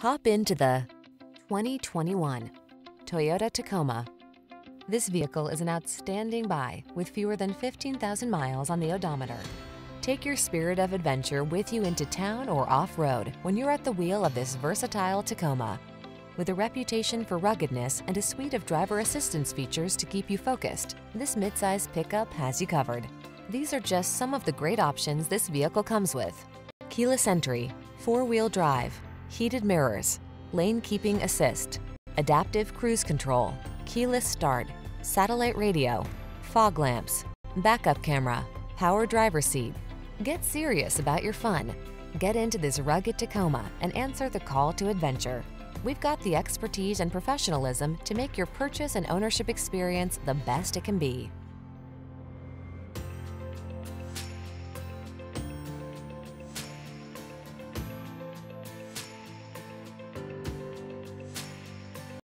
Hop into the 2021 Toyota Tacoma. This vehicle is an outstanding buy with fewer than 15,000 miles on the odometer. Take your spirit of adventure with you into town or off-road when you're at the wheel of this versatile Tacoma. With a reputation for ruggedness and a suite of driver assistance features to keep you focused, this midsize pickup has you covered. These are just some of the great options this vehicle comes with. Keyless entry, four-wheel drive, heated mirrors, lane keeping assist, adaptive cruise control, keyless start, satellite radio, fog lamps, backup camera, power driver seat. Get serious about your fun. Get into this rugged Tacoma and answer the call to adventure. We've got the expertise and professionalism to make your purchase and ownership experience the best it can be.